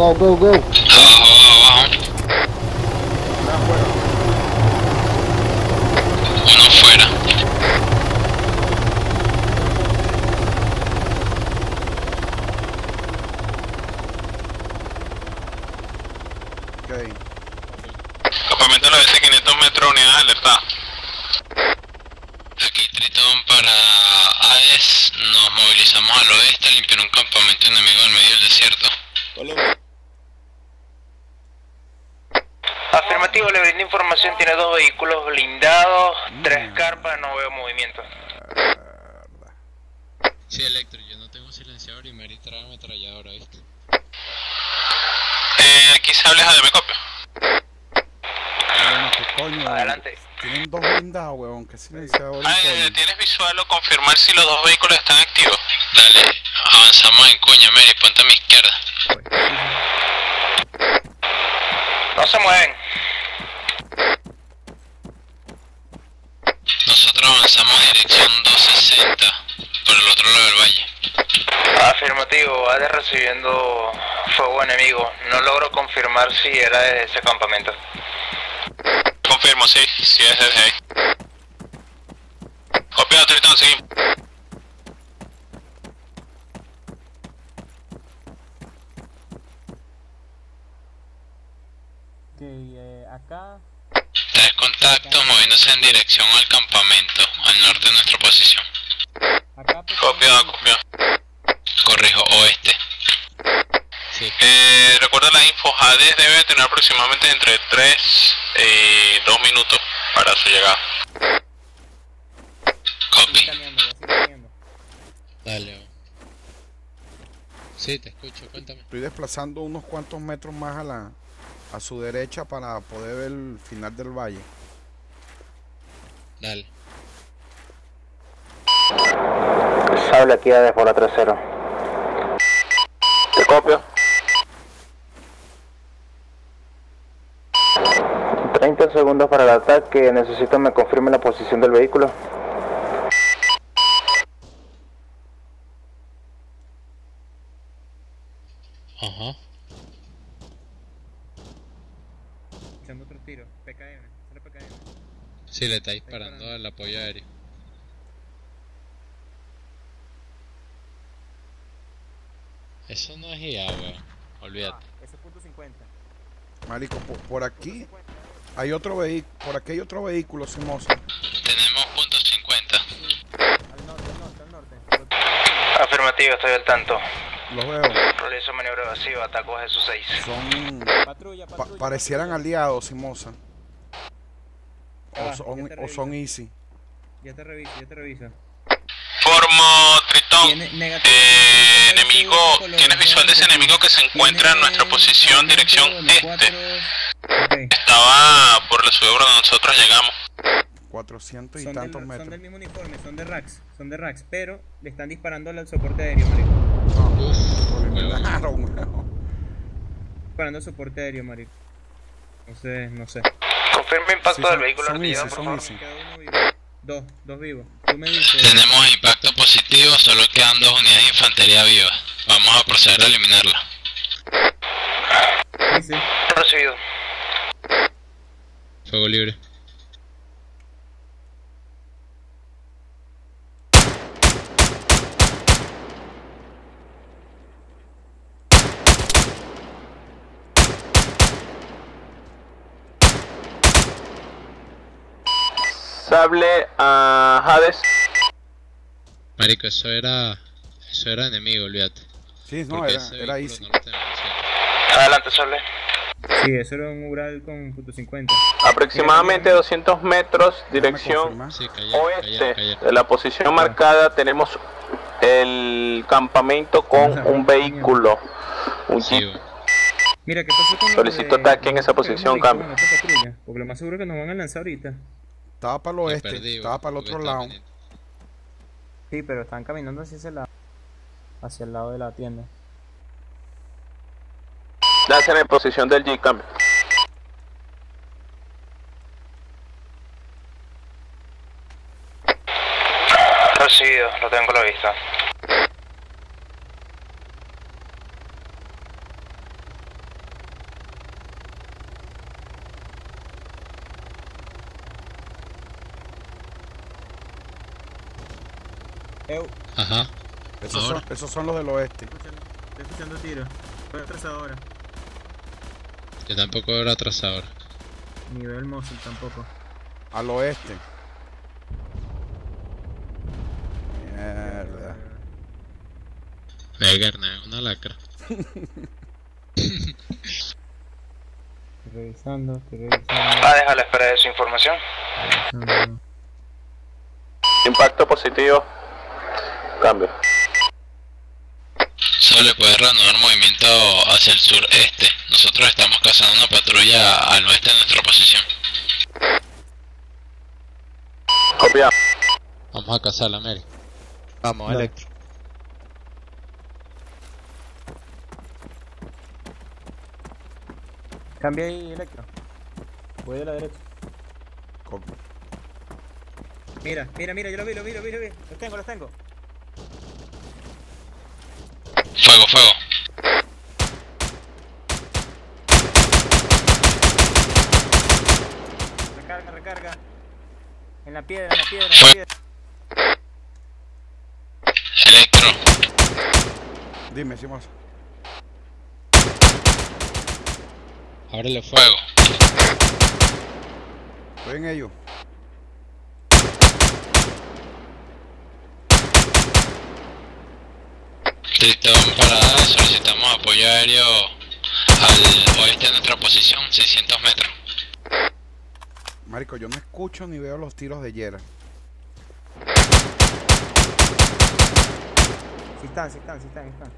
Go, go, go. Abajo, abajo, abajo. Uno fuera. Ok. Campamento a la vez 500 metros, unidades alertadas. Aquí Tritón para Hades, nos movilizamos al oeste a limpiar un campamento enemigo en medio del desierto. Brindo información, tiene dos vehículos blindados, tres carpas, no veo movimiento. Sí, Electro, yo no tengo silenciador y Mary trae ametralladora, ¿viste? Eh, aquí se habla de me copio. Bueno, ¿qué coño? Adelante. Tienen dos blindados, huevón. ¿Qué silenciador Ah, eh? ¿tienes visual o confirmar si los dos vehículos están activos? Dale, avanzamos en cuña, Mary, ponte a mi izquierda. No se mueven. Nosotros avanzamos dirección 260, por el otro lado del valle. Afirmativo, AD recibiendo fuego enemigo. No logro confirmar si era de ese campamento. Confirmo, sí, sí es desde ahí. Copiado, Tritón, seguimos. Ok, eh, acá. Tres contactos moviéndose en dirección al campamento, al norte de nuestra posición. Pues, Copiado, copiado. Corrijo, oeste. Eh, recuerda la info, Hades debe tener aproximadamente entre 3 y 2 minutos para su llegada. Copy. Sigue escaneando. Dale. Sí, te escucho, cuéntame. Estoy desplazando unos cuantos metros más a la a su derecha para poder ver el final del valle. Dale. Sable aquí AD por la 30. Te copio. 30 segundos para el ataque. Necesito me confirme la posición del vehículo. Ajá. Echando otro tiro. PKM. Sale PKM. Sí, le está disparando al apoyo aéreo. Eso no es IA, weón. Olvídate. Ese es punto 50. Marico, por, por aquí hay otro vehículo, por aquí hay otro vehículo, Simosa. Tenemos punto 50. Al norte, al norte, al norte. Afirmativo, estoy al tanto. Los veo. Realizo maniobra evasiva, ataco a Jesús 6. Son Patrulla, pa- patrulla. parecieran aliados, Simosa. Va, O son, o son easy. Ya te reviso, ya te reviso. Formo Tritón. Eh, enemigo, ¿tienes visual de ese enemigo que se encuentra en nuestra posición, dirección este? Estaba por la ciudad donde nosotros llegamos. 400 y Son, tantos del, son metros. del mismo uniforme, son de racks, son de racks, pero le están disparando al soporte aéreo, marico. Weón. Disparando al soporte aéreo, marico. Entonces, no sé. Confirme impacto Sí, del vehículo son artillado, por favor. easy. Queda uno vivo. Dos, dos vivos. Tú me dices. Tenemos impacto positivo, solo quedan dos unidades de infantería vivas. Vamos a proceder a eliminarla. Sí, sí. Recibido. Fuego libre. A Hades. Marico, eso era. Eso era enemigo, olvídate. Sí, no, Porque era, era easy. Adelante, Sable. Sí, eso era un Ural con punto 50. Aproximadamente 200 metros, dirección. Sí, oeste de la posición marcada. Tenemos el campamento con un vehículo, un Sí, jeep. Mira, ¿qué pasó con Solicito de- ataque en esa posición, cambio. Porque lo más seguro es que nos van a lanzar ahorita. Estaba para el oeste, perdí, estaba para el otro lado. pendiente. Sí, pero están caminando hacia ese lado. Hacia el lado de la tienda. Lánzame en posición del jeep, cambio. Recibido, lo tengo a la vista. Eu, Ajá. Esos Ahora. son, los del oeste. estoy escuchando tiros. Voy atrasado ahora. Yo tampoco veo la trazadora. Ni veo el Mosul tampoco. Al oeste. Mierda. Verga, es una lacra. Estoy revisando, estoy revisando. Ah, deja la espera de su información. revisando. Impacto positivo. Cambio. Solo puede reanudar movimiento hacia el sureste. Nosotros estamos cazando una patrulla al oeste de nuestra posición. Copiado. Vamos a cazarla, Mary. Vamos. Electro. Cambia ahí, Electro. Voy de la derecha. Copy. Mira, mira, mira, yo lo vi, lo vi, lo vi, lo vi. Los tengo, los tengo. Fuego, fuego. Recarga, recarga. En la piedra, en la piedra, en la piedra. Electro. Dime, Simos. Ábrele fuego. Estoy en ello. Tritón parada, solicitamos apoyo aéreo al oeste de nuestra posición, 600 metros. Marico, yo no escucho ni veo los tiros de Yera. Sí están, sí están, sí están, sí están.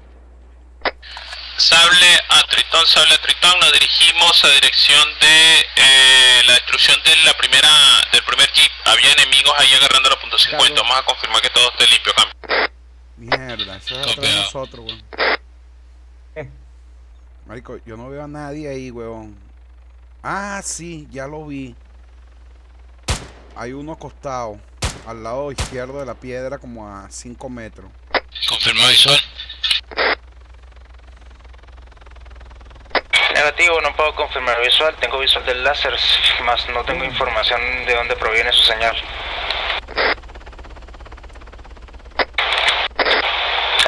Sable a Tritón, sable a Tritón, nos dirigimos a dirección de eh, la destrucción de la primera, del primer jeep. Había enemigos ahí agarrando la punto 50. Claro. Vamos a confirmar que todo esté limpio, cambio. Mierda, eso es atrás de nosotros, weón. Eh, Marico, yo no veo a nadie ahí, weón. Ah, sí, ya lo vi. Hay uno acostado al lado izquierdo de la piedra como a 5 metros. Confirma visual. Negativo, no puedo confirmar visual. Tengo visual del láser, más no tengo información de dónde proviene su señal.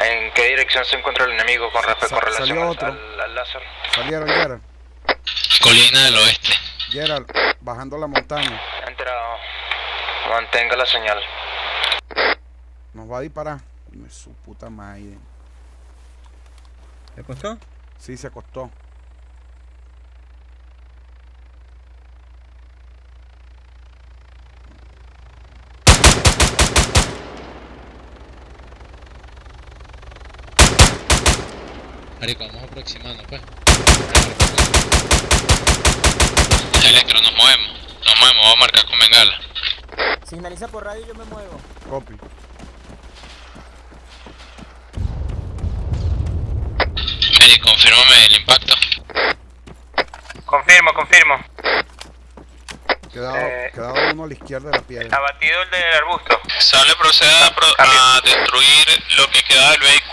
¿En qué dirección se encuentra el enemigo con, respecto, Sa- relación salió al, otro. al- al láser? Salieron, Gerald. Colina del oeste. Gerald, bajando la montaña. Entrado. Mantenga la señal. Nos va a disparar. Dime su puta madre. ¿te costó? Sí, se acostó. Marico, vamos aproximando, pues. Electro, nos movemos. Nos movemos, vamos a marcar con bengala. Signaliza por radio y yo me muevo. Copy. Mary, confírmame el impacto. Confirmo, confirmo. Quedado, Eh. quedado uno a la izquierda de la piedra. Abatido el del arbusto. Sale, proceda a, pro- a destruir lo que queda del vehículo,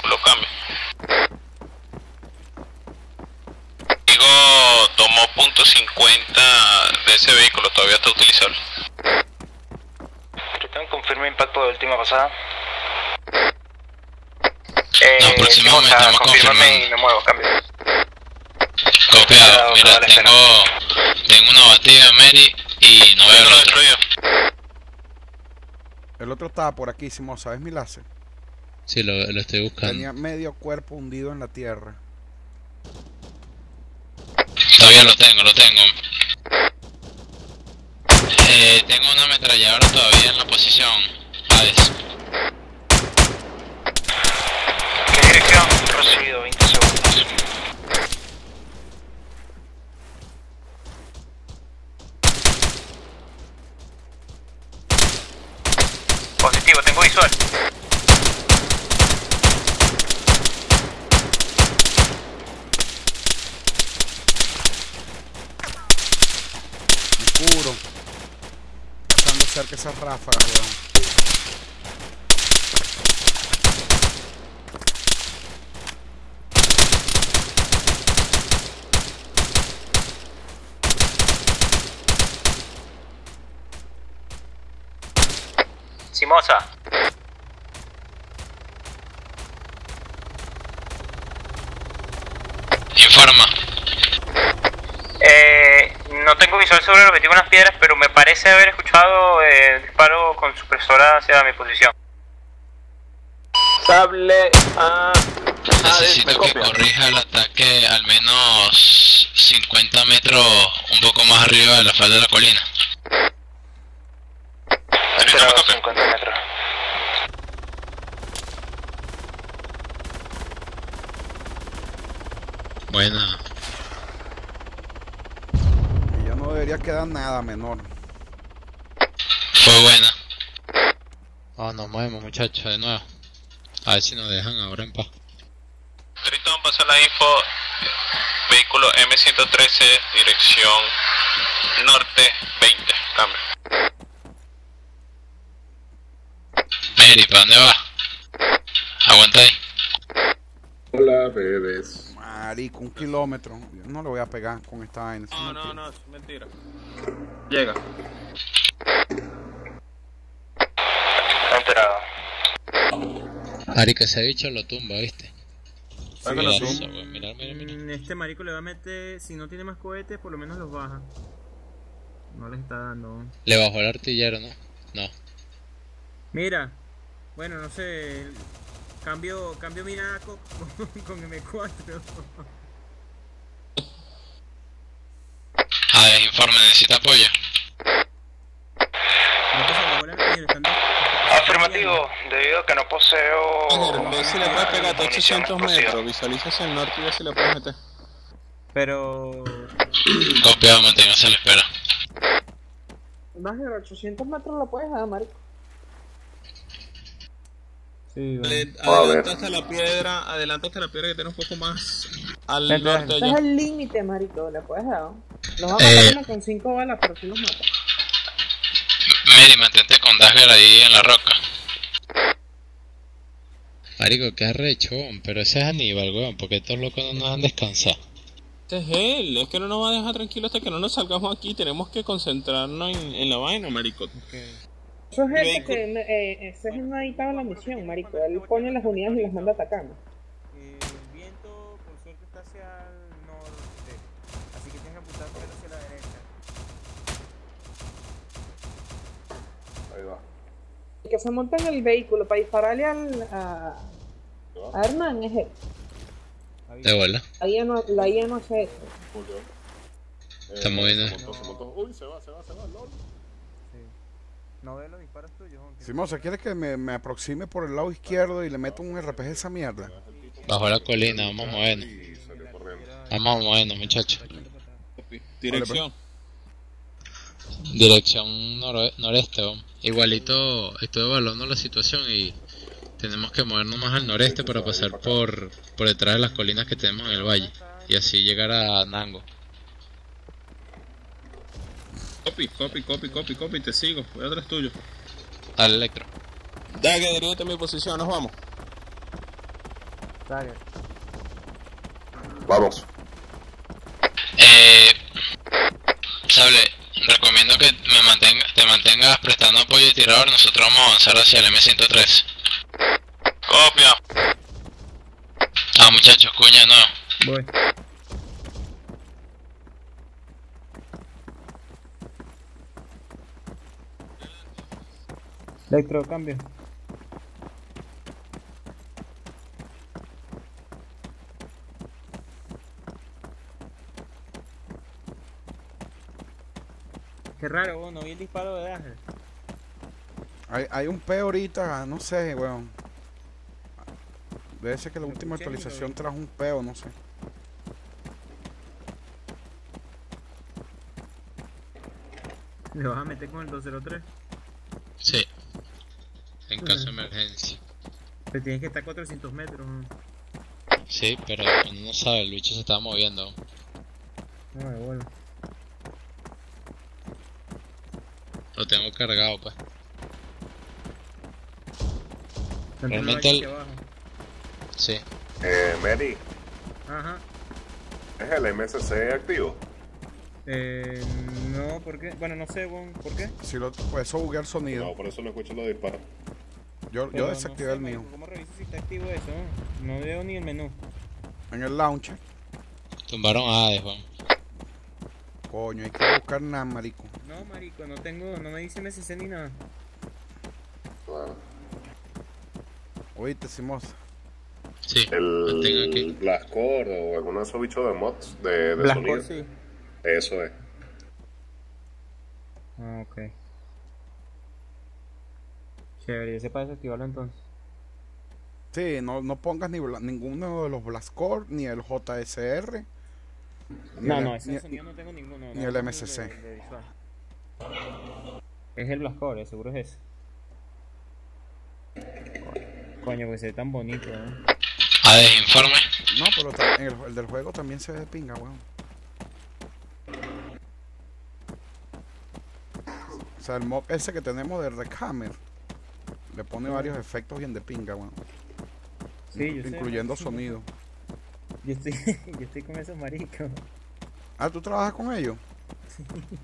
250 de ese vehículo todavía está utilizable. Capitán, confirme impacto de última pasada. Eh, no, próximamente estamos confirmando. y me muevo, cambio. Copiado, mira, tengo, tengo una batida Mary y no veo el otro. El otro estaba por aquí, Simón, ¿sabes mi láser? Sí, lo estoy buscando. Tenía medio cuerpo hundido en la tierra. Todavía lo tengo, lo tengo. Eh, tengo una ametralladora todavía en la posición. Hades. ¿Qué dirección? Recibido 20 segundos. Positivo, tengo visual. que esas ráfagas, weón. Simosa. Informa. Eh, no tengo visual sobre el objetivo de unas piedras, pero me parece haber escuchado eh, disparo con supresora hacia mi posición. Sable a... Necesito que corrija el ataque al menos 50 metros un poco más arriba de la falda de la colina. Enterado 50 metros. Buena. Y ya no debería quedar nada menor. Fue buena. Oh, nos movemos muchachos de nuevo. A ver si nos dejan ahora en paz. Tritón, pasa la info. Vehículo M113, dirección norte 20. Cambio. Mary, ¿para dónde va? Aguanta ahí. Hola, bebés. Marico, un kilómetro. Yo no le voy a pegar con esta vaina. No, no, no, es mentira. Llega. Enterado. Ari, que ese bicho lo tumba, ¿viste? Sí, lo tumba. mira, mira. Mm, Este marico le va a meter, si no tiene más cohetes, por lo menos los baja. No les está dando. Le bajó el artillero, ¿no? No. Mira, bueno, no sé. Cambio, cambio mirada con, con M4. A ver, informe, necesita apoyo. No debido a que no poseo. Ve si le puedes pegar a munición 800 explosiva. metros. Visualiza hacia el norte y ve si le puedes meter. Pero. Copiado, manténgase a la espera. Más de 800 metros lo puedes dar, marico. Sí, bueno. Ale- A ver. Adelanta hasta la piedra, adelanta hasta la piedra que tiene un poco más al Vente, norte allá. es el límite, marico, le puedes dar. Los vamos a Eh. matar uno con 5 balas, pero tú los matas. Mary, mantente con Dagger ahí en la roca. Marico, qué arrecho, pero ese es Aníbal, weón, porque estos locos no nos han descansado. Este es él, es que no nos va a dejar tranquilo hasta que no nos salgamos aquí. Tenemos que concentrarnos en, en la vaina, marico. Eso es que eh, ese es no ha editado la misión, marico. Él pone las unidades y las manda atacando. Eh, el viento, por suerte, está hacia el norte. Así que tienes que apuntar hacia la derecha. Ahí va. Que se monta en el vehículo para dispararle al, a, a Hernán es él. De bola. La IA no, la IA no. ¿Cómo quedó? Está moviendo. Se montó, se montó. Uy, se va, se va, se va. LOL. No veo los disparos tuyos, aunque. Simosa, ¿quieres que me, me aproxime por el lado izquierdo y le meto un RPG a esa mierda? Bajo la colina, vamos a movernos. Vamos a movernos, muchachos. Dirección. Dirección noro- noreste, weón. Igualito estoy evaluando la situación y tenemos que movernos más al noreste para pasar por, por detrás de las colinas que tenemos en el valle y así llegar a Nango. Copy, copy, copy, copy, copy. Te sigo. Voy atrás tuyo. Al electro. Dale, dirígete a mi posición. Nos vamos. Dagger. Vamos. Eh, Sable, recomiendo que me mantenga, te mantengas prestando apoyo y tirador. Nosotros vamos a avanzar hacia el M103. Copia. Ah, muchachos, cuña no. Voy. Electro, cambio. Qué raro, vos, no vi el disparo de Dagger. Hay, hay un P ahorita, no sé, weón. Debe ser que la última actualización vi. trajo un peo, no sé. ¿Le vas a meter con el 203? Sí. En caso de emergencia. Te tienes que estar a 400 metros. ¿no? Sí, pero uno no sabe, el bicho se estaba moviendo. No, de bola. Lo tengo cargado, pues. Está Realmente el-. Sí. Eh, Mary, Ajá. ¿es el MSC activo? Eh, no, ¿por qué? Bueno, no sé, bon, ¿por qué? Si lo, pues eso buguea el sonido. No, por eso no escucho los disparos. Yo, Pero yo no desactivé sé, el mío. ¿Cómo reviso si está activo eso? No veo ni el menú. En el launcher. Tumbaron a Hades, weón. Coño, hay que buscar nada, marico. No, marico, no tengo, no me dice MSC ni nada. Oíste, Simosa. Sí. El Blastcore o alguno de esos bichos de mods de, de sonido. sí. Eso es. Ah, ok. Chévere, ese para desactivarlo entonces. Sí, no, no pongas ni bla- ninguno de los Blastcore, ni el JSR. ni No, el- no, ese ni- sonido no tengo ninguno. ni no, el MSC. de- de visual. Es el Blastcore, seguro es ese. Coño, que se ve tan bonito, ¿eh? A ver, informe. No, pero el, el del juego también se ve de pinga, weón. O sea, el mob ese que tenemos de Reckhammer le pone varios efectos bien de pinga, weón. Sí, yo Incluyendo sí. sonido. Yo estoy, yo estoy con esos maricos. Ah, ¿tú trabajas con ellos?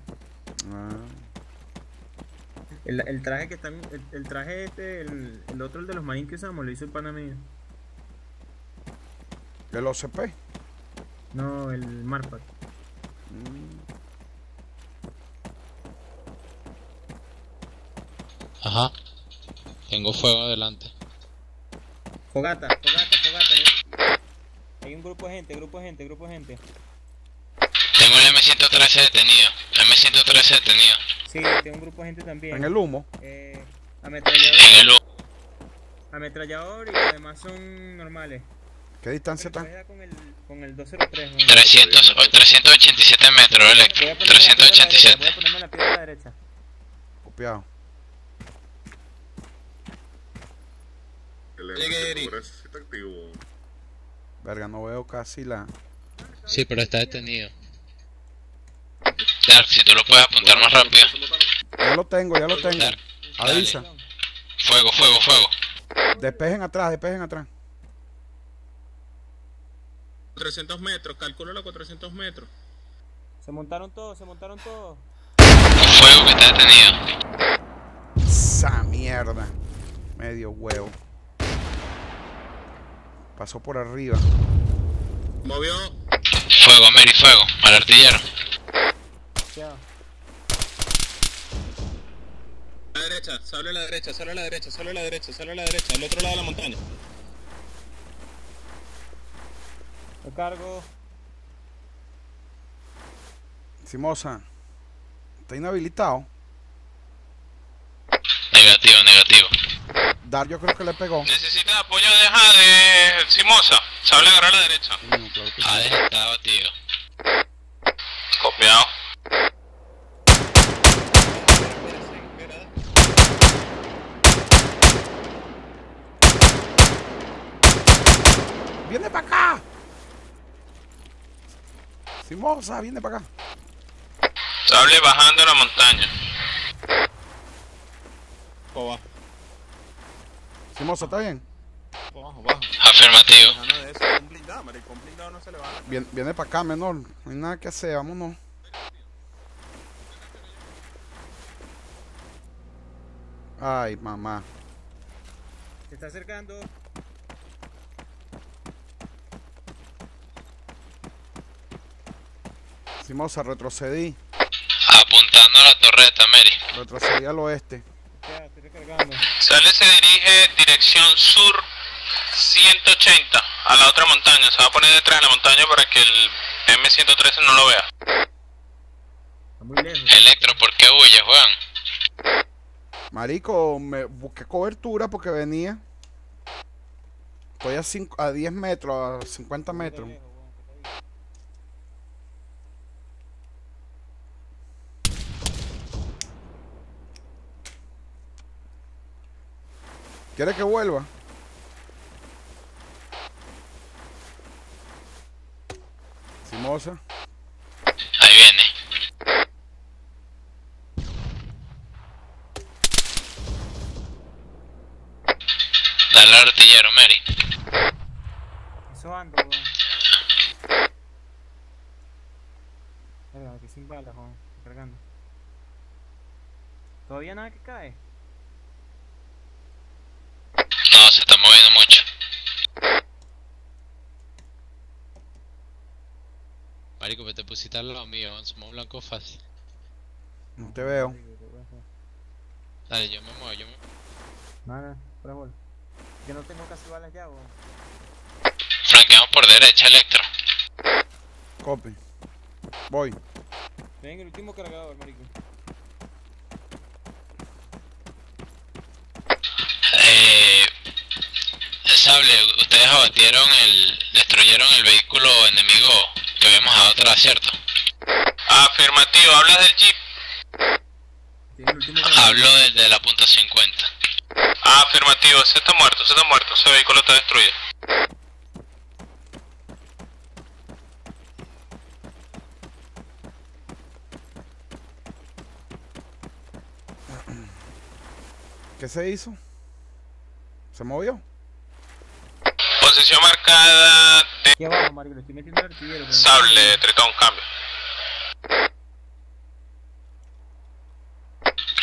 Ah, El, el traje que están, el, el traje este, el, el otro, el de los marines que usamos, lo hizo el pana mío. El OCP. No, el Marpat. Mm, Ajá. Tengo fuego adelante. Fogata, fogata, fogata. Hay un grupo de gente, grupo de gente, grupo de gente. Tengo el M113 detenido. M113 detenido. Sí, tengo un grupo de gente también. En el humo. Eh, ametrallador, En el U. ametrallador y los demás son normales. ¿Qué distancia está? con el, con el 203. ¿no? 300, o 387 metros, Voy a electro. ponerme la piedra a la derecha, 387. Voy a ponerme la piedra a la derecha. Copiado. El Llegué, Eri. M113 sí está activo. Verga, no veo casi la. Sí, pero está detenido. Dark, si tú lo puedes apuntar más rápido. Ya lo tengo, ya lo tengo. Dark, Avisa. fuego, fuego, fuego. Despejen atrás, despejen atrás. 400 metros, calculo 400 metros. Se montaron todos, se montaron todos. Fuego que está detenido. Esa mierda. Medio huevo. Pasó por arriba. Movió. Fuego, Mary, fuego. Al artillero. Ya. A la derecha, sale a la derecha, sale a la derecha, sale a la derecha, sale a la derecha, al otro lado de la montaña. Lo cargo. Simosa. Está inhabilitado. Negativo, negativo. Dar, yo creo que le pegó. ¿Necesitas apoyo de de Simosa? Sable agarrar a la derecha. Coño, claro que sí. Está. Copiado. ¡Viene para acá! Simosa, viene para acá. Sable bajando la montaña. Coba, Simosa, ¿está bien? abajo, abajo. Afirmativo. Lejano de eso, un blindado, marico, un blindado no se le va a... Viene, viene para acá, menor. No hay nada que hacer, vámonos. Ay, mamá. Se está acercando. Simosa, retrocedí. Apuntando a la torreta, Mary. Retrocedí al oeste. Ya, estoy recargando. Sale se dirige dirección sur 180 a la otra montaña. Se va a poner detrás de la montaña para que el M113 no lo vea. Está muy lejos. Electro, ¿por qué huye, Juan? Marico, me busqué cobertura porque venía. Estoy a, a 10 metros, a 50 metros. Lejos, weón, que está ahí. ¿Quiere que vuelva? Simosa. Ahí viene. Dale al artillero, Mary. Eso ando, weón. Verga, aquí sin balas, weón. Estoy cargando. ¿Todavía nada que cae? No, mucho. Marico, que te pusiste al lado mío, somos blancos fácil. No te veo. Dale, yo me muevo, yo me Nada, por favor. Yo no tengo casi balas ya, weón. Franqueamos por derecha, Electro. Copy. Voy. Ven el último cargador, marico. Eh, Sable, ustedes abatieron el... destruyeron el vehículo enemigo que habíamos dado atrás, ¿cierto? Afirmativo, ¿hablas del jeep? Hablo del de la punta 50. Afirmativo, ese está muerto, ese está muerto, ese vehículo está destruido. ¿Qué se hizo? ¿Se movió? Posición marcada de Aquí abajo, marico, le estoy metiendo el artillero. pero- Sable, Tritón, cambio.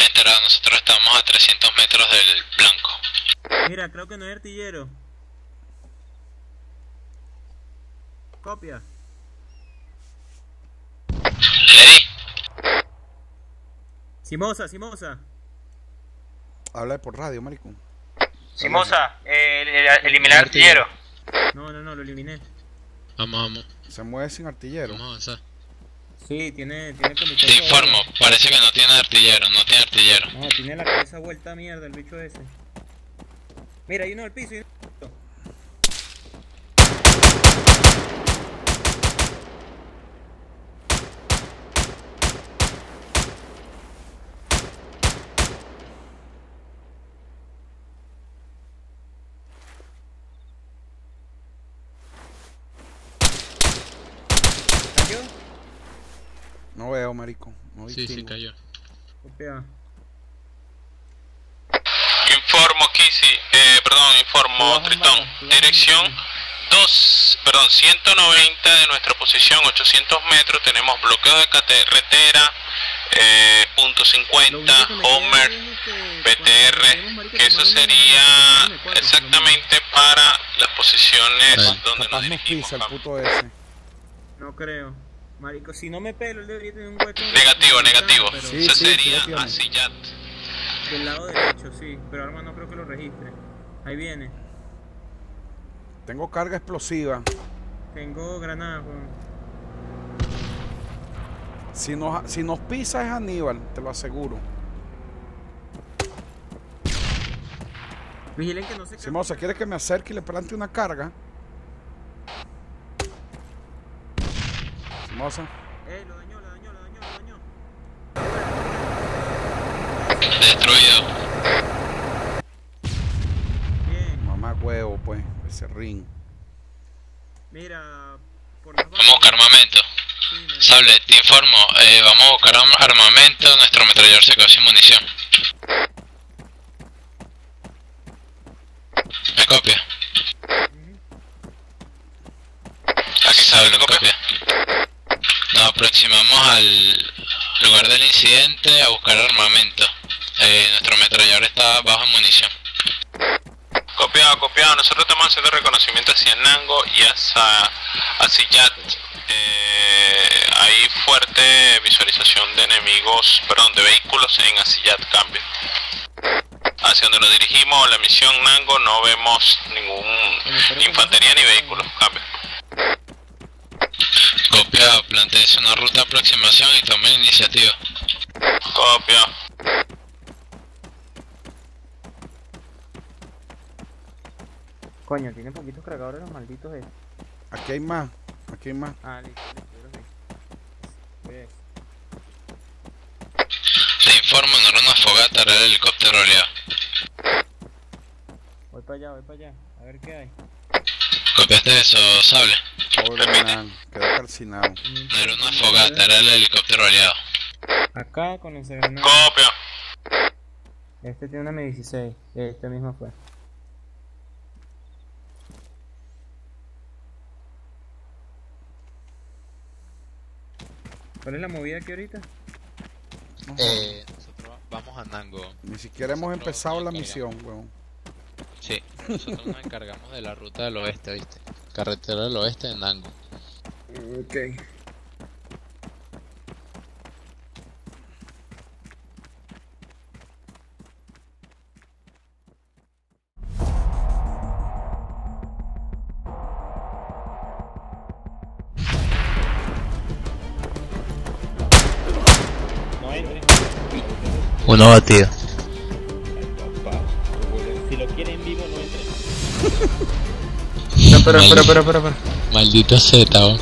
Enterado, nosotros estamos a 300 metros del blanco. Mira, creo que no hay artillero. Copia. Leí. Simosa, Simosa. Habla por radio, marico. Simosa, eh, el- eliminar artillero. No, no, no, lo eliminé. Vamos, vamos. Se mueve sin artillero. Vamos a avanzar. Sí, tiene, tiene comité. Te informo, parece que no tiene artillero, no tiene artillero. No, tiene la cabeza vuelta a mierda el bicho ese. Mira, hay uno al piso y uno- ¿Cayó? No veo, marico. No Sí, sí, cayó. Copia. Informo, Kisi, eh, perdón, informo, Tritón. Dirección 2, perdón, 190 de nuestra posición, 800 metros. Tenemos bloqueo de carretera, eh, punto 50, Homer, BTR, que eso sería exactamente para las posiciones donde nos dirigimos. pisa el puto ese. No creo. Marico, si no me pelo, él debería tener un hueco. Negativo, negativo. Pero Sí, Eso sí, sí lo sería tiene. Asillat. Del lado derecho, sí. Pero arma no creo que lo registre. Ahí viene. Tengo carga explosiva. Tengo granadas, weón. Si nos, si nos pisa es Aníbal, te lo aseguro. Vigilen que no se Simosa, ¿quieres que me acerque y le plante una carga? Simosa. Eh, lo dañó, lo dañó, lo dañó, lo dañó. Destruido. Bien. Mamá huevo, pues, ese ring. Mira, por las Vamos a buscar armamento. Sí, Sable, te informo, eh, vamos a buscar arm- armamento, nuestro ametrallador se quedó sin munición. ¿Me copia? Aquí Sable, copia. Nos aproximamos al lugar del incidente a buscar armamento. Eh, nuestro ametrallador está bajo en munición. Copiado, copiado. Nosotros estamos haciendo reconocimiento hacia Nango y hacia, hacia Yat. Eh, hay fuerte visualización de enemigos, perdón, de vehículos en Asiyat, cambio. Hacia donde nos dirigimos, la misión Nango, no vemos ningún infantería ni vehículos, cambio. Copiado, una ruta de aproximación y tome la iniciativa. Copiado. Coño, tiene poquitos cargadores los malditos estos. Aquí hay más. Aquí hay más. Ah, listo, listo, informo, no era una fogata, era el helicóptero oleado. Voy para allá, voy para allá. A ver qué hay. ¿Copiaste eso, Sable? Pobre man, quedó calcinado. No era una fogata, era el helicóptero oleado. Acá con ese granada. Copia. Este tiene una M16. Este mismo fue. ¿Cuál es la movida aquí ahorita? Eh, nosotros vamos a Nango. Ni siquiera hemos Nosotros empezado la misión, weón. Nosotros nos encargamos de la ruta del oeste, ¿viste? Carretera del oeste en Dango. Ok. Uno batido. Espera, espera, espera, espera, espera. Maldito Z, weón.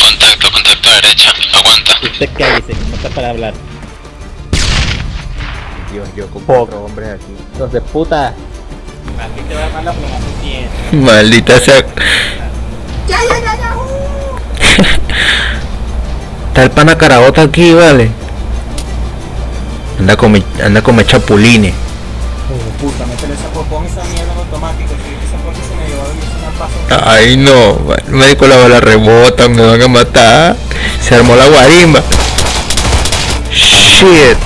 Contacto, contacto a derecha. Aguanta. Usted cállese, que no está para hablar. Dios, yo con cuatro hombres aquí. Los de puta. Aquí te va a dar la pluma bien. Maldita sea. Ya, ya, ya, ya. Está el pana carabota aquí, vale. Anda come, anda come chapulines. Puta, métele esa pon esa mierda esa puerta se me llevó una paso. Ay no, el médico la bala rebota, me van a matar. Se armó la guarimba. Shit.